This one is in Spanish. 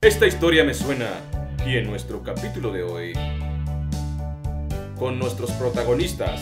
Esta historia me suena y en nuestro capítulo de hoy, con nuestros protagonistas,